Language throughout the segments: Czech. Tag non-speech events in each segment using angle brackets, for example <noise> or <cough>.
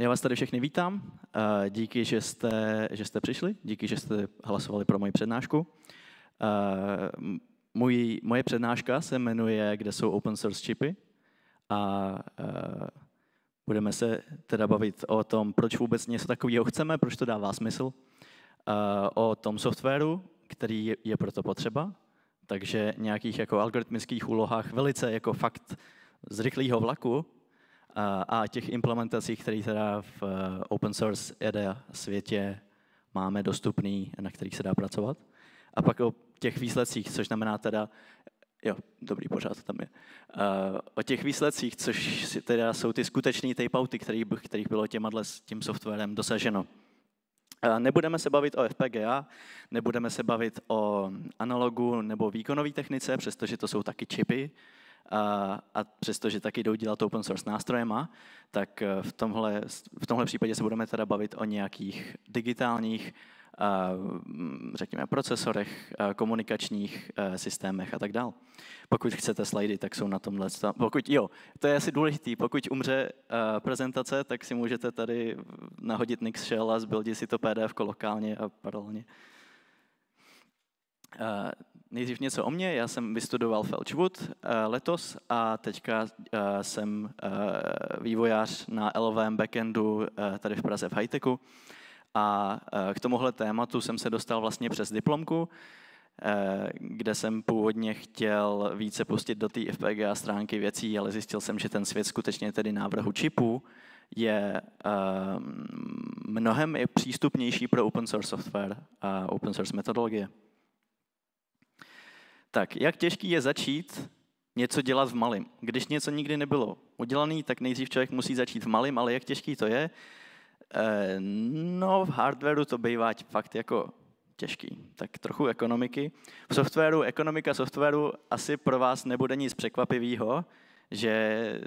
já vás tady všechny vítám. Eh, díky, že jste, že jste přišli, díky, že jste hlasovali pro moji přednášku. Eh, můj, moje přednáška se jmenuje Kde jsou open source chipy a eh, budeme se teda bavit o tom, proč vůbec něco takového chceme, proč to dává smysl, o tom softwaru, který je proto potřeba, takže nějakých jako algoritmických úlohách velice jako fakt z rychlého vlaku, a těch implementací, které teda v eh, open source EDA světě máme dostupný, na kterých se dá pracovat. A pak o těch výsledcích, což znamená teda, jo, dobrý, pořád tam je, uh, o těch výsledcích, což teda jsou ty skutečné tapeouty, který, kterých bylo těma s tím softwarem dosaženo. Uh, nebudeme se bavit o FPGA, nebudeme se bavit o analogu nebo výkonové technice, přestože to jsou taky čipy, a, a přestože taky jdou dělat open source nástrojema, tak eh, v tomhle, v tomhle případě se budeme teda bavit o nějakých digitálních, mm, řekněme, procesorech, komunikačních eh, systémech a tak dále. Pokud chcete slajdy, tak jsou na tomhle. Pokud jo, to je asi důležité. Pokud umře eh, prezentace, tak si můžete tady nahodit Nix Shell a zbuildit si to PDF lokálně a paralelně. Nejdřív něco o mně. Já jsem vystudoval Felchwood eh, letos a teďka eh, jsem eh, vývojář na LVM backendu tady v Praze v Hightechu. A k tomuhle tématu jsem se dostal vlastně přes diplomku, kde jsem původně chtěl více pustit do té FPGA stránky věcí, ale zjistil jsem, že ten svět skutečně tedy návrhu čipů je mnohem přístupnější pro open source software a open source metodologie. Tak, jak těžký je začít něco dělat v malém? Když něco nikdy nebylo udělané, tak nejdřív člověk musí začít v malém, ale jak těžký to je? Eh, no, v hardwareu to bývá fakt jako těžký. Tak trochu ekonomiky. V softwaru, ekonomika softwaru asi pro vás nebude nic překvapivého, že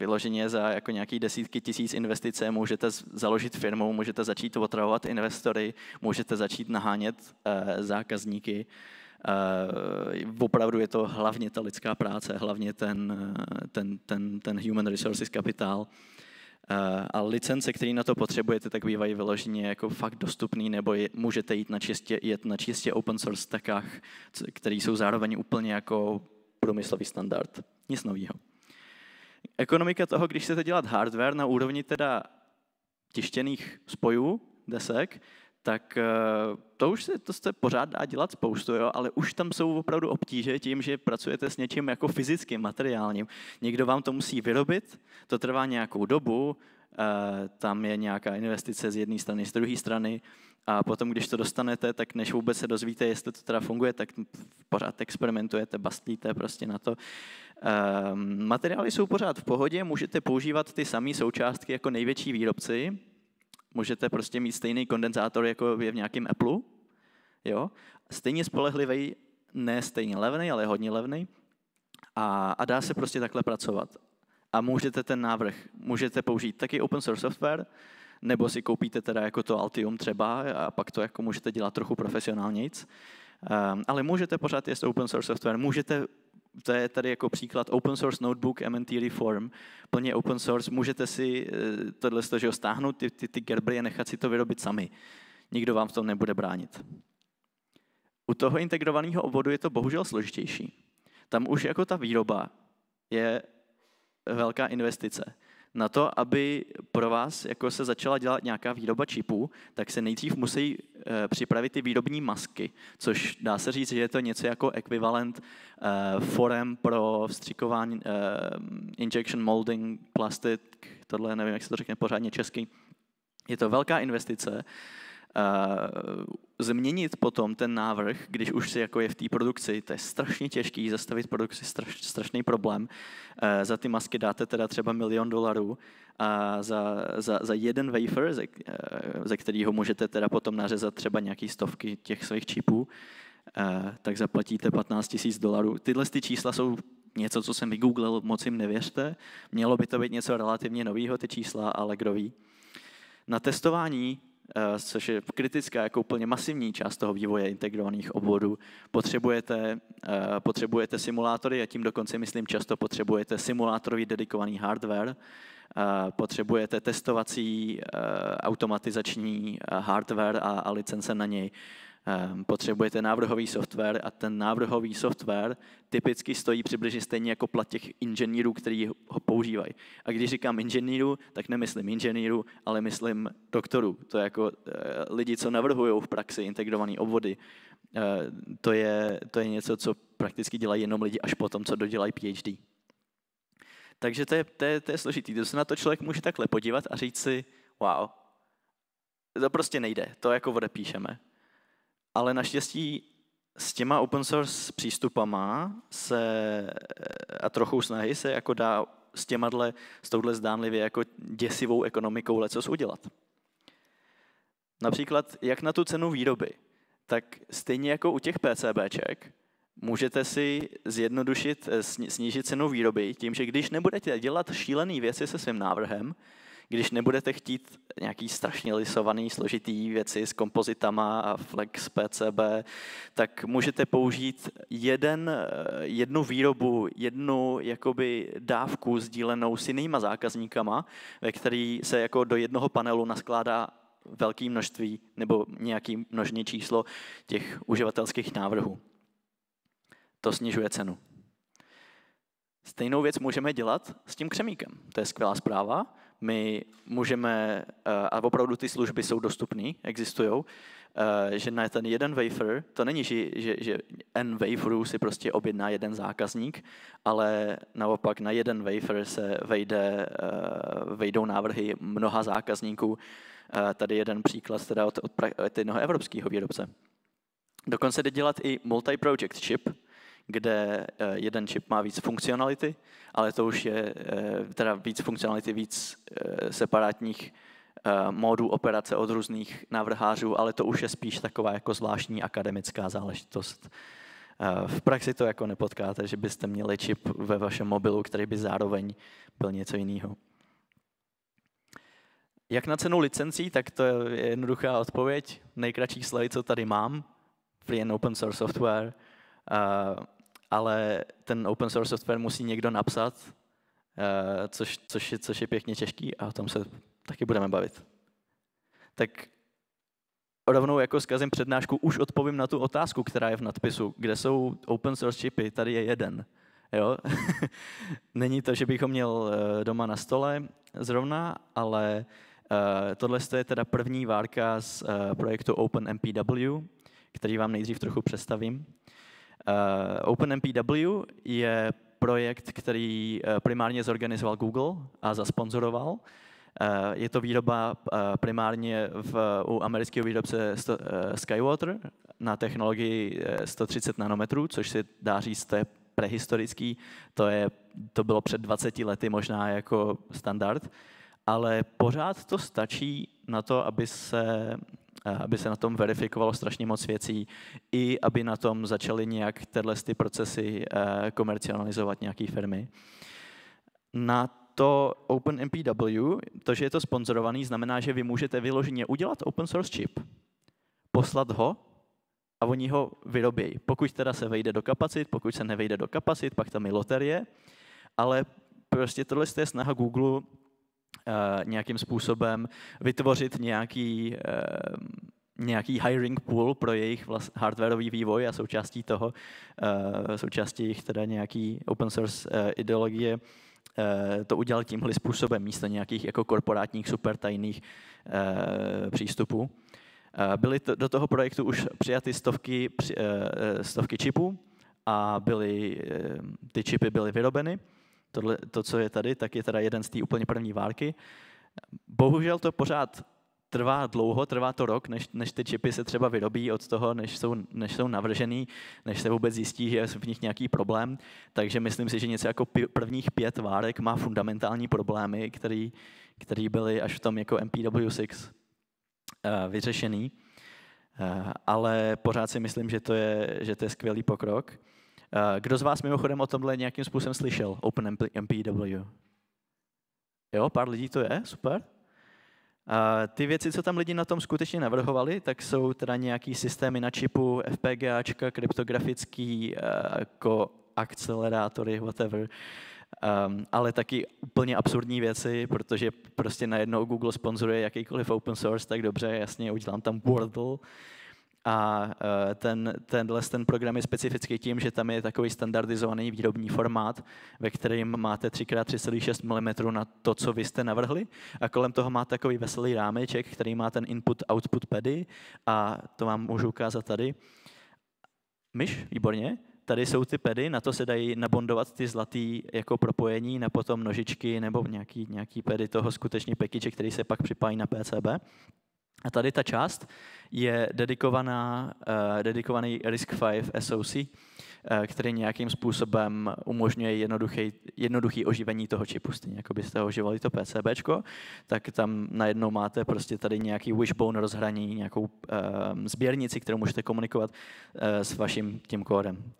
vyloženě za jako nějaký desítky tisíc investice můžete založit firmu, můžete začít otravovat investory, můžete začít nahánět eh, zákazníky, opravdu je to hlavně ta lidská práce, hlavně ten, ten, ten, ten human resources kapitál. Uh, a licence, které na to potřebujete, tak bývají vyloženě jako fakt dostupný, nebo je, můžete jít na čistě, jet na čistě open source stackách, které jsou zároveň úplně jako průmyslový standard. Nic nového. Ekonomika toho, když chcete dělat hardware na úrovni teda tištěných spojů, desek, tak eh, to už se, to se pořád dá dělat spoustu, jo, ale už tam jsou opravdu obtíže tím, že pracujete s něčím jako fyzickým, materiálním. Někdo vám to musí vyrobit, to trvá nějakou dobu, eh, tam je nějaká investice z jedné strany, z druhé strany a potom, když to dostanete, tak než vůbec se dozvíte, jestli to teda funguje, tak pořád experimentujete, bastlíte prostě na to. Um, materiály jsou pořád v pohodě, můžete používat ty samé součástky jako největší výrobci, Můžete prostě mít stejný kondenzátor, jako je v nějakém Apple, jo? stejně spolehlivý, ne stejně levný, ale hodně levný. A, a dá se prostě takhle pracovat. A můžete ten návrh, můžete použít taky open source software, nebo si koupíte teda jako to Altium třeba a pak to jako můžete dělat trochu profesionálnějc. Um, ale můžete pořád jest open source software, můžete to je tady jako příklad open source notebook MNT Reform, plně open source, můžete si eh, tohle že stáhnout, ty, ty, ty Gerbery a nechat si to vyrobit sami. Nikdo vám v tom nebude bránit. U toho integrovaného obvodu je to bohužel složitější. Tam už jako ta výroba je velká investice na to, aby pro vás jako se začala dělat nějaká výroba čipů, tak se nejdřív musí e, připravit ty výrobní masky, což dá se říct, že je to něco jako ekvivalent e, forem pro vstřikování e, injection molding plastik, tohle nevím, jak se to řekne pořádně česky. Je to velká investice, změnit potom ten návrh, když už si jako je v té produkci, to je strašně těžký, zastavit produkci, straš, strašný problém. Za ty masky dáte teda třeba milion dolarů a za, za, za jeden wafer, ze, ze kterého můžete teda potom nařezat třeba nějaký stovky těch svých čipů, tak zaplatíte 15 tisíc dolarů. Tyhle ty čísla jsou něco, co jsem vygooglil, moc jim nevěřte. Mělo by to být něco relativně nového, ty čísla, ale kdo ví. Na testování což je kritická jako úplně masivní část toho vývoje integrovaných obvodů, potřebujete, eh, potřebujete simulátory a tím dokonce, myslím, často potřebujete simulátorový dedikovaný hardware, potřebujete testovací automatizační hardware a, a licence na něj. Ehm, potřebujete návrhový software a ten návrhový software typicky stojí přibližně stejně jako plat těch inženýrů, kteří ho používají. A když říkám inženýrů, tak nemyslím inženýrů, ale myslím doktorů. To je jako eh, lidi, co navrhují v praxi integrované obvody. Eh, to je, to je něco, co prakticky dělají jenom lidi až potom, co dodělají PhD. Takže to je, to je, to je složitý. To se na to člověk může takhle podívat a říct si, wow, to prostě nejde, to jako odepíšeme ale naštěstí s těma open source přístupama se a trochu snahy se jako dá s těma s touhle zdánlivě jako děsivou ekonomikou lecos udělat. Například jak na tu cenu výroby, tak stejně jako u těch PCBček, můžete si zjednodušit, eh, snížit cenu výroby tím, že když nebudete dělat šílené věci se svým návrhem, když nebudete chtít nějaký strašně lisovaný, složitý věci s kompozitama a flex PCB, tak můžete použít jeden, jednu výrobu, jednu jakoby dávku sdílenou s jinýma zákazníkama, ve který se jako do jednoho panelu naskládá velké množství nebo nějaký množný číslo těch uživatelských návrhů. To snižuje cenu. Stejnou věc můžeme dělat s tím křemíkem. To je skvělá zpráva, my můžeme, eh, a opravdu ty služby jsou dostupné, existují, eh, že na ten jeden wafer, to není, že, že, že n waferů si prostě objedná jeden zákazník, ale naopak na jeden wafer se vejde, eh, vejdou návrhy mnoha zákazníků. Tady jeden příklad teda od, od, od jednoho evropského výrobce. Dokonce jde dělat i multi-project chip, kde eh, jeden čip má víc funkcionality, ale to už je eh, teda víc funkcionality, víc eh, separátních módů operace od různých návrhářů, ale to už je spíš taková jako zvláštní akademická záležitost. V praxi to jako nepotkáte, že byste měli čip ve vašem mobilu, který by zároveň byl něco jiného. Jak na cenu licencí, tak to je jednoduchá odpověď. Nejkratší slide, co tady mám, free and open source software ale ten open source software musí někdo napsat, eh, což, což, je, což je pěkně těžký a o tom se taky budeme bavit. Tak rovnou jako zkazím přednášku už odpovím na tu otázku, která je v nadpisu. Kde jsou open source chipy? Tady je jeden. Jo? <laughs> Není to, že bychom měl eh, doma na stole zrovna, ale uh, tohle je teda první várka z projektu OpenMPW, který vám nejdřív trochu představím. Uh, OpenMPW je projekt, který uh, primárně zorganizoval Google a zasponzoroval. Uh, je to výroba primárně v, u amerického výrobce Skywater na technologii 130 nanometrů, což se dá říct, to je prehistorický, to, je, to bylo před 20 lety možná jako standard, ale pořád to stačí na to, aby se aby se na tom verifikovalo strašně moc věcí, i aby na tom začaly nějak tyhle ty procesy eh, komercializovat nějaké firmy. Na to OpenMPW, to, že je to sponzorovaný, znamená, že vy můžete vyloženě udělat open source chip, poslat ho a oni ho vyrobí. Pokud teda se vejde do kapacit, pokud se nevejde do kapacit, pak tam je loterie, ale prostě tohle je snaha Google Eh, nějakým způsobem vytvořit nějaký, eh, nějaký hiring pool pro jejich vlast, hardwareový vývoj a součástí toho, eh, součástí jejich teda nějaký open source ideologie, to udělal tímhle způsobem místo nějakých jako korporátních super tajných přístupů. Byly to, do toho projektu už přijaty stovky, stovky čipů a byly, ty čipy byly vyrobeny. Tohle, to, co je tady, tak je teda jeden z té úplně první várky. Bohužel to pořád trvá dlouho, trvá to rok, než, než ty čipy se třeba vyrobí od toho, než jsou, než jsou navržený, než se vůbec zjistí, že je v nich nějaký problém. Takže myslím si, že něco jako prvních pět várek má fundamentální problémy, které který byly až v tom jako MPW6 uh, eh, vyřešený. Uh, ale pořád si myslím, že to je, že to je skvělý pokrok. Eh, kdo z vás mimochodem o tomhle nějakým způsobem slyšel? OpenMPW. Jo, pár lidí to je, super. A ty věci, co tam lidi na tom skutečně navrhovali, tak jsou teda nějaký systémy na čipu, FPGAčka, kryptografický, jako akcelerátory, whatever, Um, ale taky úplně absurdní věci, protože prostě najednou Google sponzoruje jakýkoliv open source, tak dobře, jasně, udělám tam Wordle. A uh, ten, tenhle ten program je specifický tím, že tam je takový standardizovaný výrobní formát, ve kterém máte 3x3,6 mm na to, co vy jste navrhli. A kolem toho má takový veselý rámeček, který má ten input-output pedy. A to vám můžu ukázat tady. Myš, výborně. Tady jsou ty pedy, na to se dají nabondovat ty zlatý jako propojení na potom nožičky nebo nějaký, nějaký pedy toho skutečně package, který se pak připájí na PCB. A tady ta část je dedikovaná, uh, dedikovaný RISC-V SoC, uh, který nějakým způsobem umožňuje jednoduchý, jednoduchý oživení toho čipu. Stejně jako byste oživali to PCB, tak tam najednou máte prostě tady nějaký wishbone rozhraní, nějakou uh, sběrnici, kterou můžete komunikovat uh, s vaším tím kódem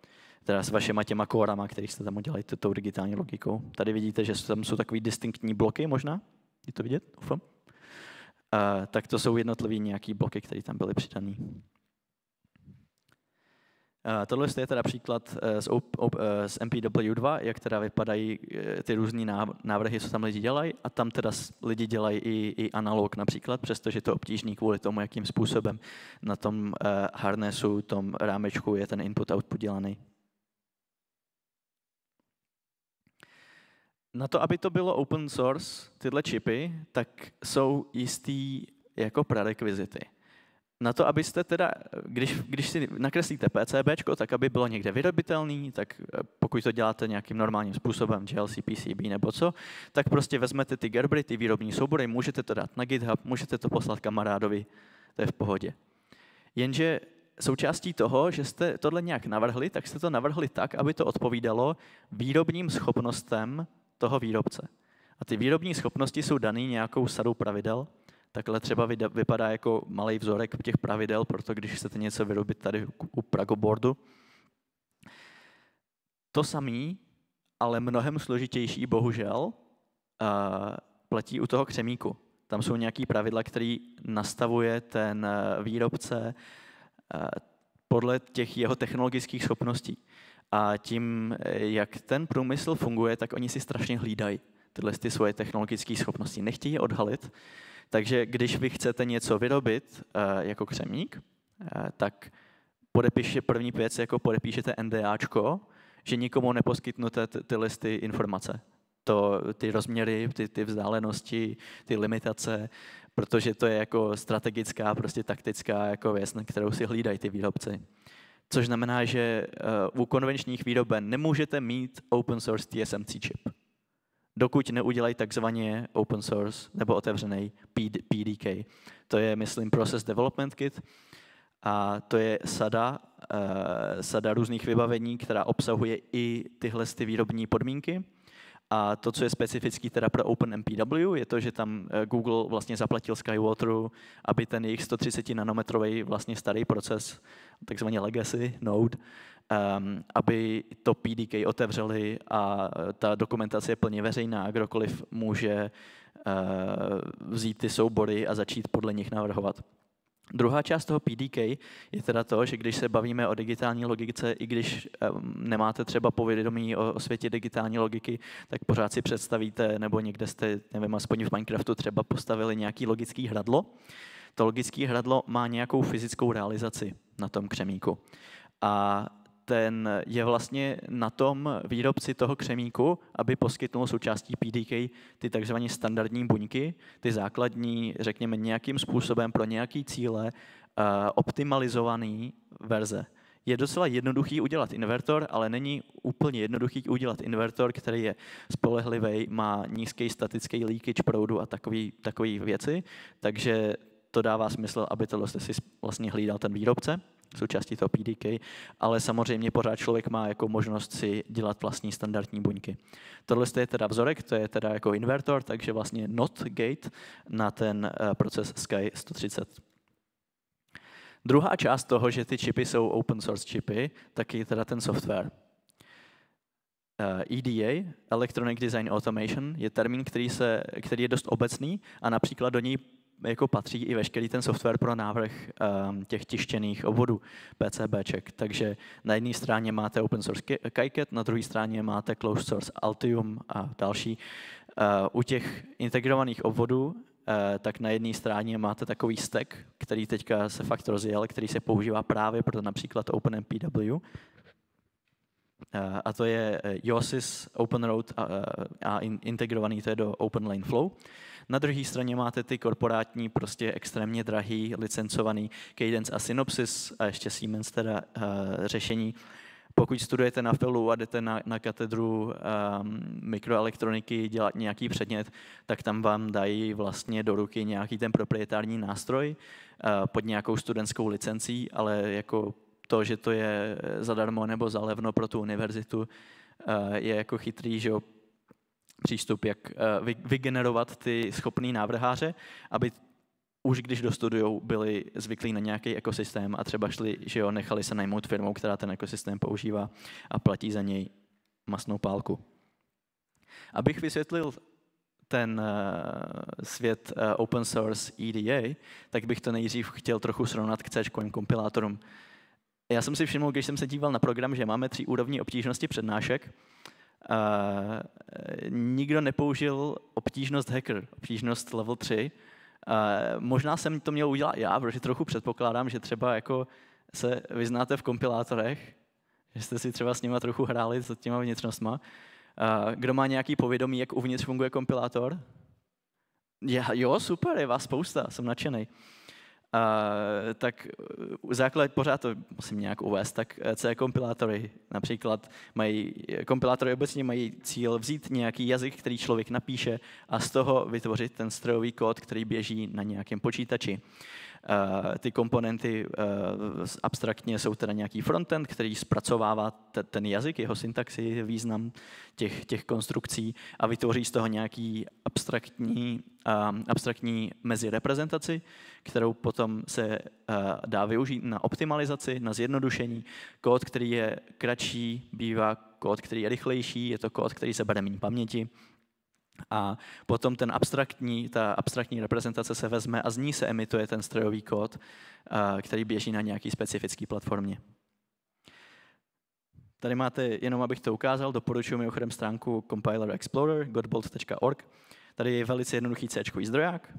teda s vašima těma kórama, který jste tam udělali tou digitální logikou. Tady vidíte, že tam jsou takový distinktní bloky možná. Je to vidět? Ufam. Tak to jsou jednotlivý nějaký bloky, které tam byly přidané. Tohle je teda příklad uh, z, op, op, uh, z MPW2, jak teda vypadají uh, ty různé návrhy, co tam lidi dělají. A tam teda lidi dělají i, i analog například, přestože to obtížný kvůli tomu, jakým způsobem na tom harnessu, tom rámečku je ten input-output dělaný. Na to, aby to bylo open source, tyhle čipy, tak jsou jistý jako prerekvizity. Na to, abyste teda, když, když si nakreslíte PCB, tak aby bylo někde vyrobitelný, tak eh, pokud to děláte nějakým normálním způsobem, GLC, PCB nebo co, tak prostě vezmete ty Gerbry, ty výrobní soubory, můžete to dát na GitHub, můžete to poslat kamarádovi, to je v pohodě. Jenže součástí toho, že jste tohle nějak navrhli, tak jste to navrhli tak, aby to odpovídalo výrobním schopnostem toho výrobce. A ty výrobní schopnosti jsou dané nějakou sadou pravidel. Takhle třeba vypadá jako malý vzorek těch pravidel, proto když chcete něco vyrobit tady u Pragoboardu. To samý, ale mnohem složitější, bohužel, platí u toho křemíku. Tam jsou nějaké pravidla, které nastavuje ten výrobce podle těch jeho technologických schopností. A tím, jak ten průmysl funguje, tak oni si strašně hlídají tyhle ty svoje technologické schopnosti. Nechtějí je odhalit, takže když vy chcete něco vyrobit uh, jako křemík, uh, tak podepíše první věc, jako podepíšete NDAčko, že nikomu neposkytnete ty listy informace. To, ty rozměry, ty, ty vzdálenosti, ty limitace, protože to je jako strategická, prostě taktická jako věc, na kterou si hlídají ty výrobci což znamená, že uh, u konvenčních výroben nemůžete mít open source TSMC chip, dokud neudělají takzvaně open source nebo otevřený PDK. To je, myslím, Process Development Kit a to je sada, uh, sada různých vybavení, která obsahuje i tyhle ty výrobní podmínky. A to, co je specifický teda pro OpenMPW, je to, že tam eh, Google vlastně zaplatil Skywateru, aby ten jejich 130 nanometrový vlastně starý proces, takzvaný legacy node, um, aby to PDK otevřeli a eh, ta dokumentace je plně veřejná, kdokoliv může uh, vzít ty soubory a začít podle nich navrhovat. Druhá část toho PDK je teda to, že když se bavíme o digitální logice, i když nemáte třeba povědomí o, o světě digitální logiky, tak pořád si představíte, nebo někde jste, nevím, aspoň v Minecraftu třeba postavili nějaký logický hradlo. To logické hradlo má nějakou fyzickou realizaci na tom křemíku. A ten je vlastně na tom výrobci toho křemíku, aby poskytnul součástí PDK ty takzvané standardní buňky, ty základní, řekněme, nějakým způsobem pro nějaký cíle uh, optimalizované verze. Je docela jednoduchý udělat invertor, ale není úplně jednoduchý udělat invertor, který je spolehlivý, má nízký statický leakage proudu a takové věci, takže to dává smysl, aby tohle si vlastně hlídal ten výrobce součástí toho PDK, ale samozřejmě pořád člověk má jako možnost si dělat vlastní standardní buňky. Tohle je teda vzorek, to je teda jako invertor, takže vlastně not gate na ten eh, proces Sky 130. Druhá část toho, že ty čipy jsou open source čipy, tak je teda ten software. EDA, eh, e Electronic Design Automation, je termín, který, se, který je dost obecný a například do něj jako patří i veškerý ten software pro návrh um, těch tištěných obvodů PCBček. Takže na jedné straně máte open source KiCad, na druhé straně máte closed source Altium a další. Uh, u těch integrovaných obvodů Uh, tak na jedné straně máte takový stack, který teďka se fakt rozjel, který se používá právě pro například OpenMPW. Uh, a to je YOSIS Open Road a, a in, integrovaný to je do Open Lane Flow. Na druhé straně máte ty korporátní, prostě extrémně drahý, licencovaný Cadence a Synopsys a ještě Siemens teda řešení. Pokud studujete na FILu a jdete na, na katedru um, mikroelektroniky dělat nějaký předmět, tak tam vám dají vlastně do ruky nějaký ten proprietární nástroj uh, pod nějakou studentskou licencí, ale jako to, že to je zadarmo nebo zalevno pro tu univerzitu, uh, je jako chytrý, že jo, přístup, jak eh, vygenerovat ty schopný návrháře, aby už když dostudujou, byli zvyklí na nějaký ekosystém a třeba šli, že jo, nechali se najmout firmou, která ten ekosystém používá a platí za něj masnou pálku. Abych vysvětlil ten svět open source EDA, tak bych to nejdřív chtěl trochu srovnat k C kompilátorům. Já jsem si všiml, když jsem se díval na program, že máme tři úrovni obtížnosti přednášek, Uh, nikdo nepoužil obtížnost hacker, obtížnost level 3. Uh, možná jsem to měl udělat já, protože trochu předpokládám, že třeba jako se vyznáte v kompilátorech, že jste si třeba s nimi trochu hráli s těma vnitřnostma. Uh, kdo má nějaký povědomí, jak uvnitř funguje kompilátor? Já, jo, super, je vás spousta, jsem nadšený. Uh, tak uh, základ pořád to musím nějak uvést, tak uh, C kompilátory například mají, kompilátory obecně mají cíl vzít nějaký jazyk, který člověk napíše a z toho vytvořit ten strojový kód, který běží na nějakém počítači. Eh, ty komponenty eh, abstraktně jsou teda nějaký frontend, který zpracovává ten jazyk, jeho syntaxi, význam těch, těch konstrukcí a vytvoří z toho nějaký abstraktní, eh, abstraktní mezireprezentaci, kterou potom se dá využít na optimalizaci, na zjednodušení. Kód, který je kratší, bývá kód, který je rychlejší, je to kód, který se bere méně paměti a potom ten abstraktní, ta abstraktní reprezentace se vezme a z ní se emituje ten strojový kód, který běží na nějaký specifický platformě. Tady máte, jenom abych to ukázal, doporučuji mimochodem stránku Compiler Explorer, godbolt.org. Tady je velice jednoduchý C zdroják.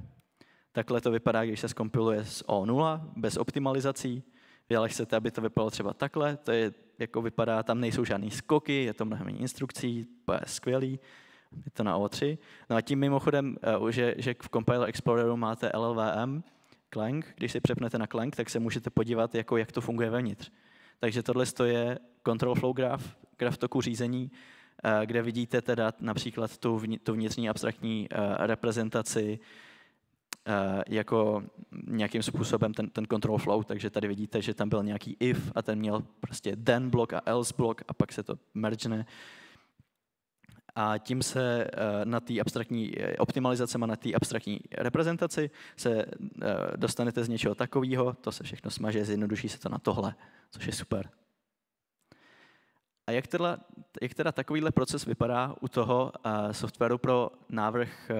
Takhle to vypadá, když se skompiluje z O0, bez optimalizací. Vy chcete, aby to vypadalo třeba takhle, to je, jako vypadá, tam nejsou žádný skoky, je to mnohem méně instrukcí, to je skvělý je to na O3. No a tím mimochodem, eh, že, že v Compiler Exploreru máte LLVM, Clang, když si přepnete na Clang, tak se můžete podívat, jako jak to funguje vevnitř. Takže tohle je control flow graph, graf toku řízení, eh, kde vidíte teda například tu, tu vnitřní abstraktní eh, reprezentaci jako nějakým způsobem ten, ten control flow, takže tady vidíte, že tam byl nějaký if a ten měl prostě then blok a else blok a pak se to mergene a tím se eh, na té abstraktní eh, optimalizace a na té abstraktní reprezentaci se eh, dostanete z něčeho takového, to se všechno smaže, zjednoduší se to na tohle, což je super. A jak teda, jak teda takovýhle proces vypadá u toho softwaru pro návrh,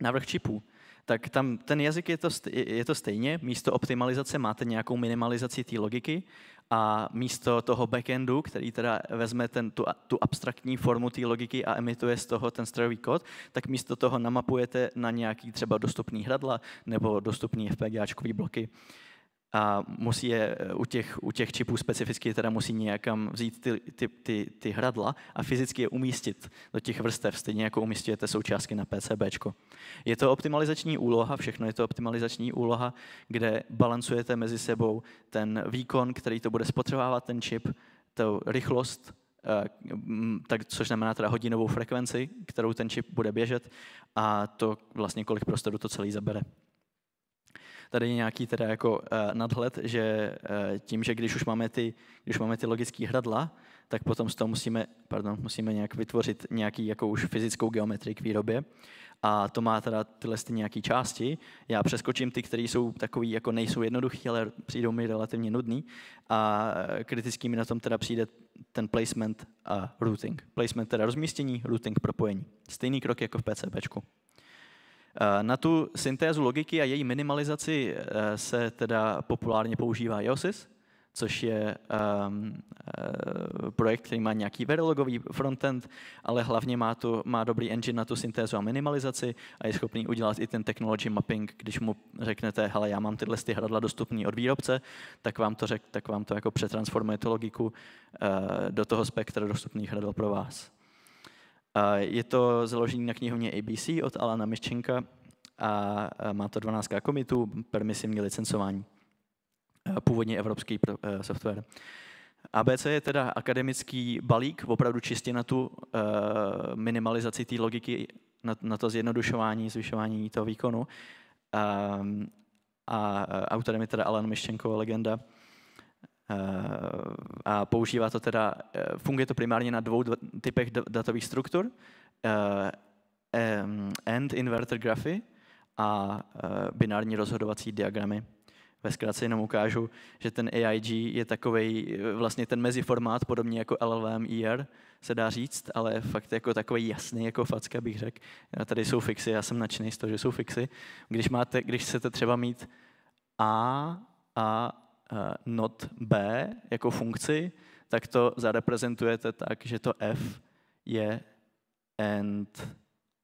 návrh čipů? tak tam ten jazyk je to, je to stejně, místo optimalizace máte nějakou minimalizaci té logiky a místo toho backendu, který teda vezme ten, tu, tu abstraktní formu té logiky a emituje z toho ten strojový kód, tak místo toho namapujete na nějaký třeba dostupný hradla nebo dostupný FPGAčkový bloky a musí je u těch, u těch čipů specificky teda musí nějakam vzít ty, ty, ty, ty hradla a fyzicky je umístit do těch vrstev, stejně jako umístíte součástky na PCB. Je to optimalizační úloha, všechno je to optimalizační úloha, kde balancujete mezi sebou ten výkon, který to bude spotřebovávat ten čip, tu rychlost, eh, tak, což znamená teda hodinovou frekvenci, kterou ten čip bude běžet a to vlastně kolik prostoru to celý zabere tady je nějaký teda jako uh, nadhled, že uh, tím, že když už máme ty, když máme ty logické hradla, tak potom z toho musíme, pardon, musíme nějak vytvořit nějaký jako už fyzickou geometrii k výrobě. A to má teda tyhle ty nějaké části. Já přeskočím ty, které jsou takový, jako nejsou jednoduché, ale přijdou mi relativně nudný. A kritický mi na tom teda přijde ten placement a routing. Placement teda rozmístění, routing propojení. Stejný krok jako v PCBčku. Na tu syntézu logiky a její minimalizaci se teda populárně používá IOSIS, což je um, projekt, který má nějaký verilogový frontend, ale hlavně má, tu, má dobrý engine na tu syntézu a minimalizaci a je schopný udělat i ten technology mapping, když mu řeknete, hele, já mám tyhle ty hradla dostupné od výrobce, tak vám to, řek, tak vám to jako přetransformuje tu logiku uh, do toho spektra dostupných hradl pro vás. Je to založené na knihovně ABC od Alana Miščenka a má to 12 komitů, permisivní licencování. Původně evropský eh, software. ABC je teda akademický balík, opravdu čistě na tu eh, minimalizaci té logiky, na, to zjednodušování, zvyšování toho výkonu. A, a autorem je teda Alan Miščenko, legenda. A používá to teda, funguje to primárně na dvou typech datových struktur. End inverter grafy a binární rozhodovací diagramy ve zkratce jenom ukážu, že ten AIG je takový vlastně ten meziformát, podobně jako LLM ER, se dá říct, ale fakt jako takový jasný jako facka bych řekl. Tady jsou fixy, já jsem nadšený z toho, že jsou fixy. Když, máte, když chcete třeba mít A a not B jako funkci, tak to zareprezentujete tak, že to F je and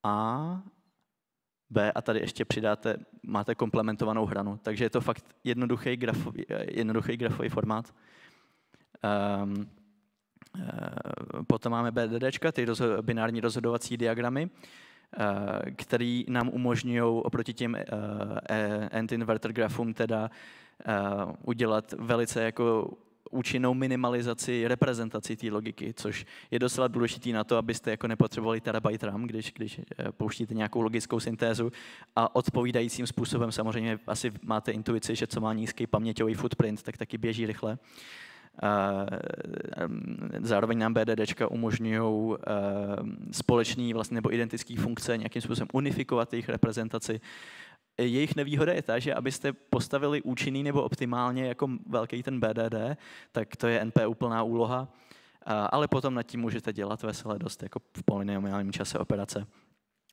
A B a tady ještě přidáte, máte komplementovanou hranu. Takže je to fakt jednoduchý, grafový, jednoduchý grafový formát. Um, potom máme BDD, ty rozho- binární rozhodovací diagramy, který nám umožňují oproti těm uh, end inverter grafům teda udělat velice jako účinnou minimalizaci reprezentací té logiky, což je docela důležité na to, abyste jako nepotřebovali terabyte RAM, když, když eh, pouštíte nějakou logickou syntézu a odpovídajícím způsobem samozřejmě asi máte intuici, že co má nízký paměťový footprint, tak taky běží rychle. Zároveň nám BDD umožňují eh, společný vlastně nebo identický funkce nějakým způsobem unifikovat jejich reprezentaci jejich nevýhoda je ta, že abyste postavili účinný nebo optimálně jako velký ten BDD, tak to je NP úplná úloha, ale potom nad tím můžete dělat veselé dost jako v polynomiálním čase operace.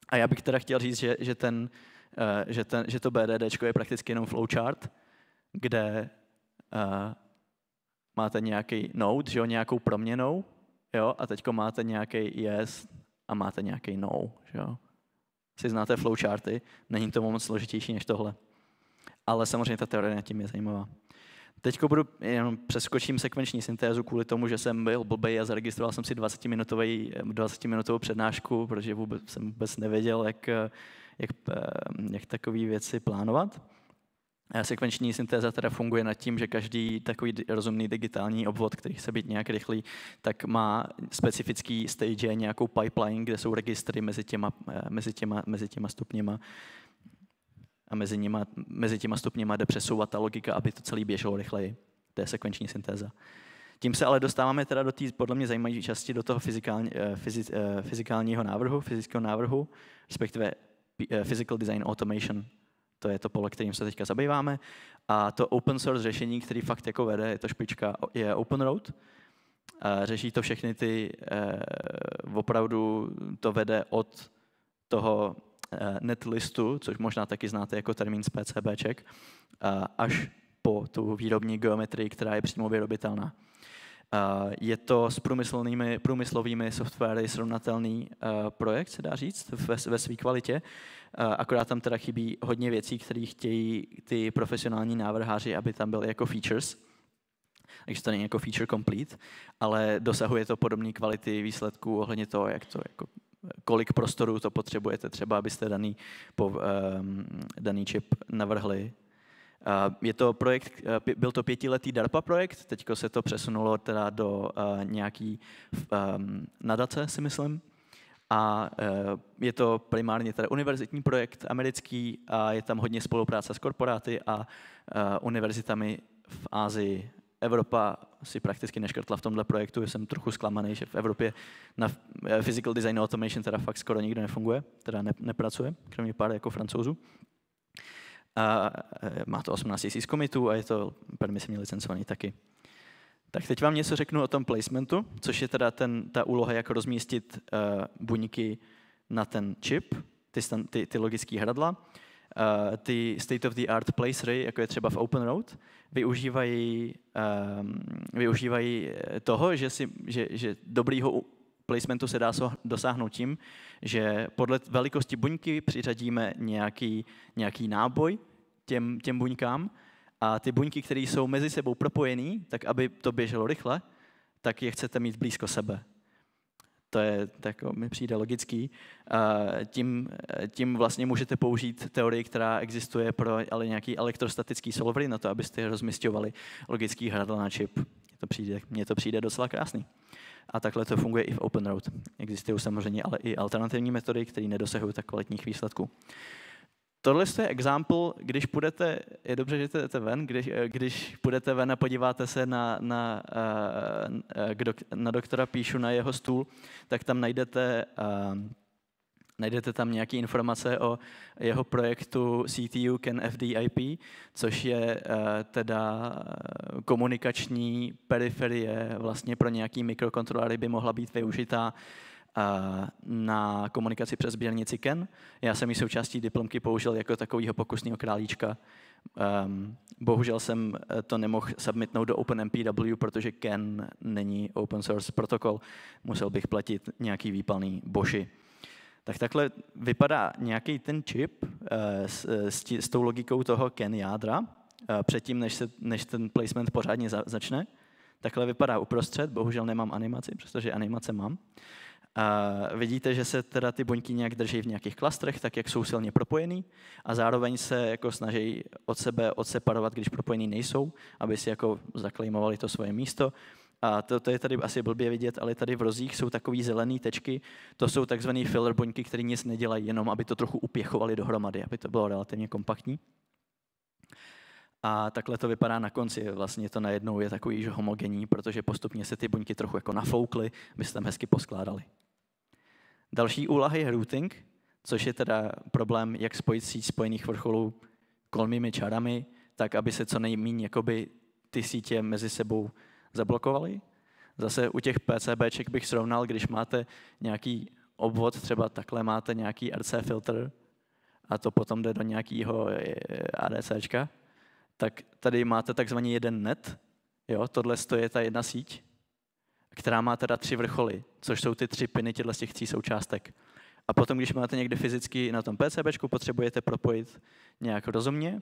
A já bych teda chtěl říct, že, že, ten, e, že, ten, že to BDD je prakticky jenom flowchart, kde uh, máte nějaký node, že jo, nějakou proměnou, jo, a teď máte nějaký yes a máte nějaký no, že jo si znáte flowcharty, není to moc složitější než tohle. Ale samozřejmě ta teorie nad tím je zajímavá. Teď budu, jenom přeskočím sekvenční syntézu kvůli tomu, že jsem byl blbej a zaregistroval jsem si 20, minutový, 20 minutovou přednášku, protože vůbec, jsem vůbec nevěděl, jak, jak, jak takové věci plánovat. Sekvenční syntéza teda funguje nad tím, že každý takový rozumný digitální obvod, který chce být nějak rychlý, tak má specifický stage, nějakou pipeline, kde jsou registry mezi těma, eh, mezi těma, mezi těma stupněma a mezi, nima, mezi těma stupněma jde přesouvat ta logika, aby to celé běželo rychleji. To je sekvenční syntéza. Tím se ale dostáváme teda do té podle mě zajímavé části do toho fyzikální, eh, fyzic, eh, fyzikálního návrhu, fyzického návrhu, respektive physical design automation, to je to pole, kterým se teďka zabýváme. A to open source řešení, který fakt jako vede, je to špička, je OpenRoad. Řeší to všechny ty, eh, opravdu to vede od toho eh, netlistu, což možná taky znáte jako termín z PCBček, až po tu výrobní geometrii, která je přímo vyrobitelná. Je to s průmyslovými, průmyslovými softwary srovnatelný eh, projekt, se dá říct, ve, ve své kvalitě. Akorát tam teda chybí hodně věcí, které chtějí ty profesionální návrháři, aby tam byly jako features. Takže to není jako feature complete, ale dosahuje to podobné kvality výsledků ohledně toho, jak to jako kolik prostoru to potřebujete třeba, abyste daný, po, um, daný čip navrhli. Uh, je to projekt, uh, byl to pětiletý DARPA projekt, teď se to přesunulo teda do uh, nějaký um, nadace, si myslím, a eh, je to primárně teda univerzitní projekt americký a je tam hodně spolupráce s korporáty a eh, univerzitami v Ázii. Evropa si prakticky neškrtla v tomhle projektu, jsem trochu zklamaný, že v Evropě na eh, physical design automation teda fakt skoro nikdo nefunguje, teda ne, nepracuje, kromě pár jako francouzů. A má to 18 000 komitů a je to permisivně licencovaný taky. Tak teď vám něco řeknu o tom placementu, což je teda ten, ta úloha, jak rozmístit uh, buňky na ten čip. Ty ty, ty, ty logické hradla. Uh, ty state-of-the-art placery, jako je třeba v Open Road, využívají, um, využívají toho, že, si, že, že dobrýho placementu se dá dosáhnout tím, že podle velikosti buňky přiřadíme nějaký, nějaký náboj těm, těm buňkám a ty buňky, které jsou mezi sebou propojené, tak aby to běželo rychle, tak je chcete mít blízko sebe. To je, tak mi přijde logický. Tím, tím vlastně můžete použít teorii, která existuje pro ale nějaký elektrostatický solvery na to, abyste rozmistovali logický hradl na čip. Mně to přijde, mně to přijde docela krásný. A takhle to funguje i v Open Road. Existují samozřejmě ale i alternativní metody, které nedosahují tak kvalitních výsledků. Tohle je example, když půjdete, je dobře, že jdete ven, když, když půjdete ven a podíváte se na, na, eh, eh, na doktora Píšu na jeho stůl, tak tam najdete, eh, najdete tam nějaké informace o jeho projektu CTU Can FDIP, což je teda komunikační periferie vlastně pro nějaký mikrokontrolery by mohla být využitá na komunikaci přes sběrnici Ken. Já jsem ji součástí diplomky použil jako takového pokusného králíčka. Um, bohužel jsem eh, to nemohl submitnout do OpenMPW, protože Ken není open source protokol. Musel bych platit nějaký výpalný boši. Tak takhle vypadá nějaký ten čip uh, s, s, tí, s tou logikou toho Ken jádra, uh, předtím, než, se, než ten placement pořádně za, začne. Takhle vypadá uprostřed, bohužel nemám animaci, přestože animace mám. A vidíte, že se teda ty buňky nějak drží v nějakých klastrech, tak jak jsou silně propojený a zároveň se jako snaží od sebe odseparovat, když propojení nejsou, aby si jako zaklejmovali to svoje místo. A to, to je tady asi blbě vidět, ale tady v rozích jsou takové zelené tečky, to jsou takzvané filler buňky, které nic nedělají, jenom aby to trochu upěchovali dohromady, aby to bylo relativně kompaktní. A takhle to vypadá na konci. Vlastně to najednou je takový že homogenní, protože postupně se ty buňky trochu jako nafoukly, aby se tam hezky poskládali. Další úlaha je routing, což je teda problém, jak spojit síť spojených vrcholů kolmými čarami, tak aby se co nejméně jakoby ty sítě mezi sebou zablokovaly. Zase u těch PCBček bych srovnal, když máte nějaký obvod, třeba takhle máte nějaký RC filtr a to potom jde do nějakého eh, ADCčka, tak tady máte takzvaný jeden net. Jo, tohle je ta jedna síť, která má teda tři vrcholy, což jsou ty tři piny těchto těch tří součástek. A potom, když máte někde fyzicky na tom PCB, potřebujete propojit nějak rozumně,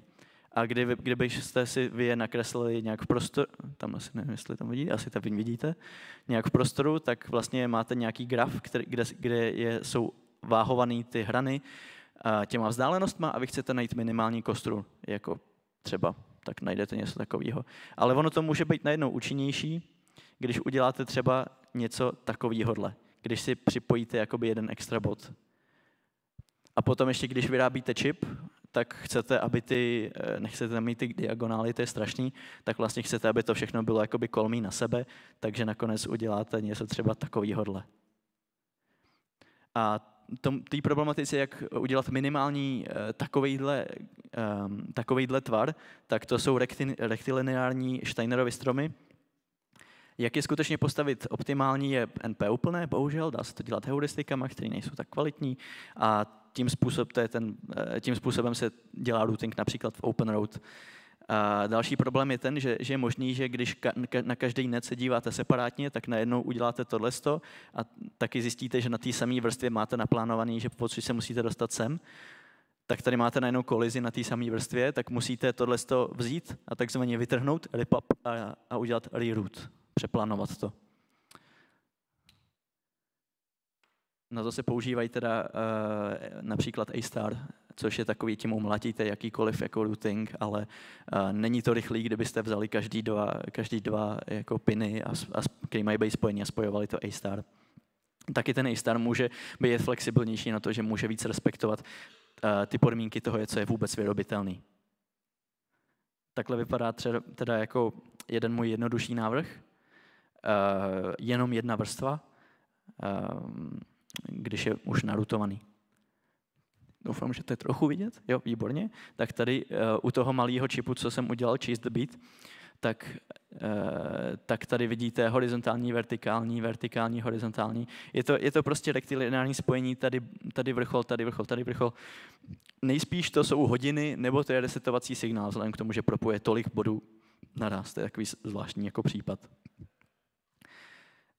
a kdyby, kdybyste si vy je nakreslili nějak v prostoru, tam asi nevím, jestli tam vidíte, asi tam vidíte, nějak v prostoru, tak vlastně máte nějaký graf, který, kde, kde je, jsou váhované ty hrany těma vzdálenostma a vy chcete najít minimální kostru, jako třeba, tak najdete něco takového. Ale ono to může být najednou účinnější, když uděláte třeba něco takového, když si připojíte jakoby jeden extra bod. A potom ještě, když vyrábíte čip, tak chcete, aby ty, eh, nechcete tam mít ty diagonály, to je strašný, tak vlastně chcete, aby to všechno bylo jakoby kolmý na sebe, takže nakonec uděláte něco třeba takovýhodle. A té problematice, jak udělat minimální uh, takovejhle, um, takovejhle tvar, tak to jsou rektilineární Steinerovy stromy. Jak je skutečně postavit optimální, je NP úplné, bohužel, dá se to dělat heuristikama, které nejsou tak kvalitní a tím, způsob, to je ten, uh, tím způsobem se dělá routing například v Open Road. A další problém je ten, že, že je možný, že když ka, na každý net se díváte separátně, tak najednou uděláte tohle a taky zjistíte, že na té samé vrstvě máte naplánovaný, že po se musíte dostat sem, tak tady máte najednou kolizi na té samé vrstvě, tak musíte tohle vzít a takzvaně vytrhnout, rip up a, a udělat reroute, přeplánovat to. Na to se používají teda uh, například A-Star, což je takový, tím umlatíte jakýkoliv jako routing, ale uh, není to rychlý, kdybyste vzali každý dva, každý dva jako piny, a, a, který mají být spojení a spojovali to A-Star. Taky ten A-Star může být flexibilnější na to, že může víc respektovat uh, ty podmínky toho, co je vůbec vyrobitelný. Takhle vypadá třeba, teda jako jeden můj jednodušší návrh. Uh, jenom jedna vrstva, uh, když je už narutovaný doufám, že to je trochu vidět, jo, výborně, tak tady uh, u toho malého čipu, co jsem udělal, Cheese the Beat, tak tak tady vidíte horizontální, vertikální, vertikální, horizontální. Je to, je to prostě rektilionální spojení, tady, tady vrchol, tady vrchol, tady vrchol. Nejspíš to jsou hodiny, nebo to je resetovací signál, vzhledem k tomu, že propuje tolik bodů naraz. To je takový zvláštní jako případ.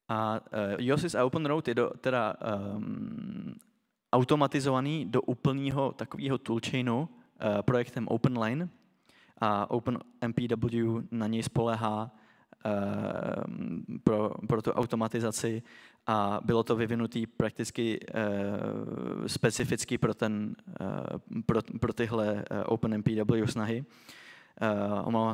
A uh, Yosis a OpenRoad je do, teda um, automatizovaný do úplného takového toolchainu uh, projektem OpenLine a OpenMPW na něj spolehá uh, pro, pro tu automatizaci a bylo to vyvinutý prakticky uh, specificky pro, ten, pro, pro tyhle OpenMPW snahy.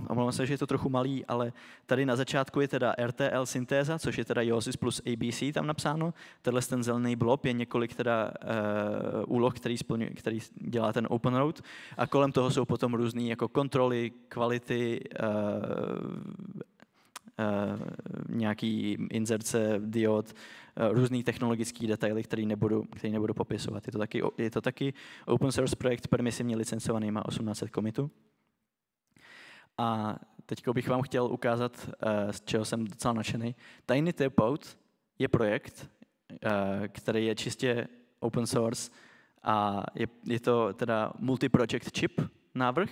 Omlouvám se, že je to trochu malý, ale tady na začátku je teda RTL syntéza, což je teda Yosis plus ABC tam napsáno. Tenhle ten zelený blob je několik teda uh, úloh, který, splňuje, který dělá ten Open Road a kolem toho jsou potom různé jako kontroly, kvality, uh, Uh, nějaký inzerce, diod, uh, různý technologické detaily, které nebudu, který nebudu popisovat. Je to, taky, je to taky open source projekt permisivně licencovaný, má 1800 komitů. A teď bych vám chtěl ukázat, eh, z čeho jsem docela nadšený. Tiny Tapout je projekt, eh, který je čistě open source a je, je to teda multi-project chip návrh,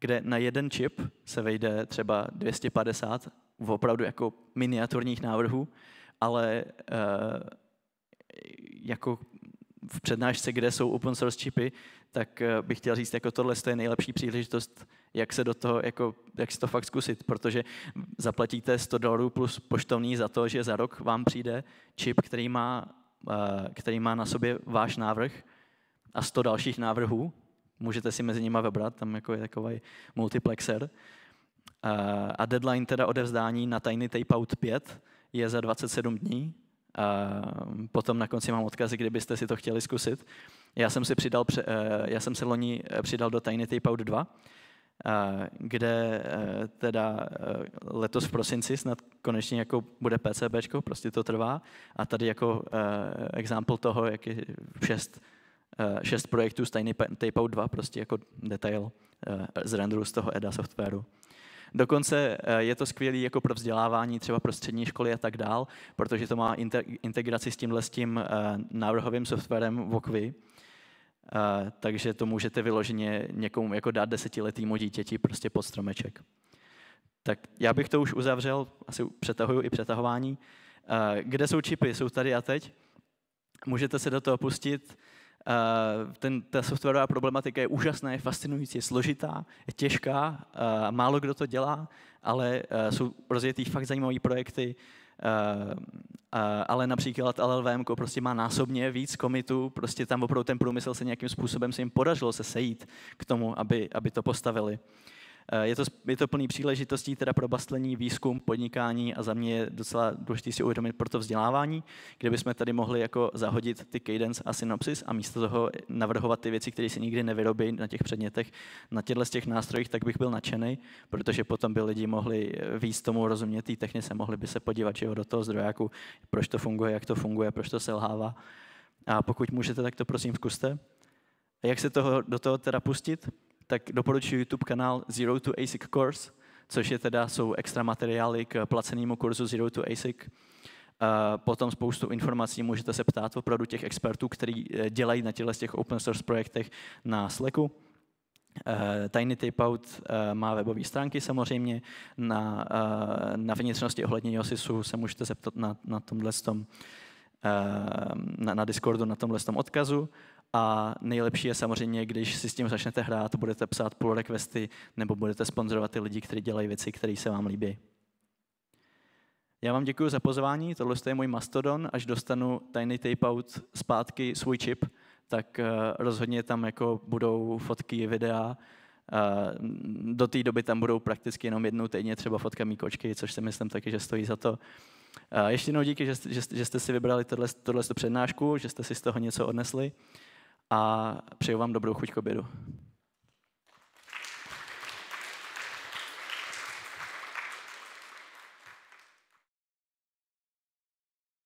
kde na jeden chip se vejde třeba 250 v opravdu jako miniaturních návrhů, ale uh, jako v přednášce, kde jsou open source chipy, tak uh, bych chtěl říct, jako tohle je nejlepší příležitost jak se do toho, jako, jak si to fakt zkusit, protože zaplatíte 100 dolarů plus poštovní za to, že za rok vám přijde čip, který má, eh, který má na sobě váš návrh a 100 dalších návrhů. Můžete si mezi nimi vybrat, tam jako je takový multiplexer. Eh, a deadline teda odevzdání na Tiny Tapeout 5 je za 27 dní. Potom na konci mám odkazy, kdybyste si to chtěli zkusit. Já jsem si přidal, eh, já jsem se loni přidal do Tiny Tapeout 2 kde e, teda letos v prosinci snad konečně jako bude PCB, prostě to trvá. A tady jako example toho, jak je šest, šest projektů stejný Tapeout 2, prostě jako detail z renderu z toho EDA softwaru. Dokonce je to skvělé jako pro vzdělávání, třeba pro střední školy a tak dál, protože to má integraci s tímhle s tím návrhovým softwarem Vokvy, Uh, takže to můžete vyloženě někomu jako dát desetiletýmu dítěti prostě pod stromeček. Tak já bych to už uzavřel, asi přetahuju i přetahování. Kde jsou čipy? Jsou tady a teď. Můžete se do toho pustit. Uh, ten, ta softwarová problematika je úžasná, je fascinující, je složitá, je těžká, uh, málo kdo to dělá, ale uh, jsou rozjetý fakt zajímavé projekty. Uh, ale například LLVM prostě má násobně víc komitů, prostě tam opravdu ten průmysl se nějakým způsobem se jim podařilo se sejít k tomu, aby, aby to postavili. Eh, je to, je to plný příležitostí teda pro bastlení, výzkum, podnikání a za mě je docela důležité si uvědomit pro to vzdělávání, kde bychom tady mohli jako zahodit ty cadence a synopsis a místo toho navrhovat ty věci, které se nikdy nevyrobí na těch předmětech, na těchto z těch nástrojích, tak bych byl nadšený, protože potom by lidi mohli víc tomu rozumět té technice, mohli by se podívat že jo, do toho zdrojáku, proč to funguje, jak to funguje, proč to selhává. A pokud můžete, tak to prosím zkuste. A jak se toho, do toho teda pustit? Tak doporučuji YouTube kanál Zero to ASIC Course, což je teda, jsou extra materiály k placenému kurzu Zero to ASIC. Potom spoustu informací můžete se ptát opravdu těch expertů, kteří eh, dělají na těchto těch open source projektech na Slacku. Eh, Tiny Tapeout eh, má webové stránky samozřejmě, na, na vnitřnosti ohledně Josisu se můžete zeptat na, na tomhle tom, na, na Discordu na tomhle tom odkazu. A nejlepší je samozřejmě, když si s tím začnete hrát, budete psát pull requesty nebo budete sponzorovat ty lidi, kteří dělají věci, které se vám líbí. Já vám děkuji za pozvání, tohle je můj mastodon, až dostanu Tiny Tapeout zpátky svůj čip, tak uh, rozhodně tam jako budou fotky, videa, uh, do té doby tam budou prakticky jenom jednou týdně třeba fotka mý kočky, což si myslím taky, že stojí za to. Uh, ještě jednou díky, že, že, že jste si vybrali tohle, tohle přednášku, že jste si z toho něco odnesli a přeju vám dobrou chuť k obědu.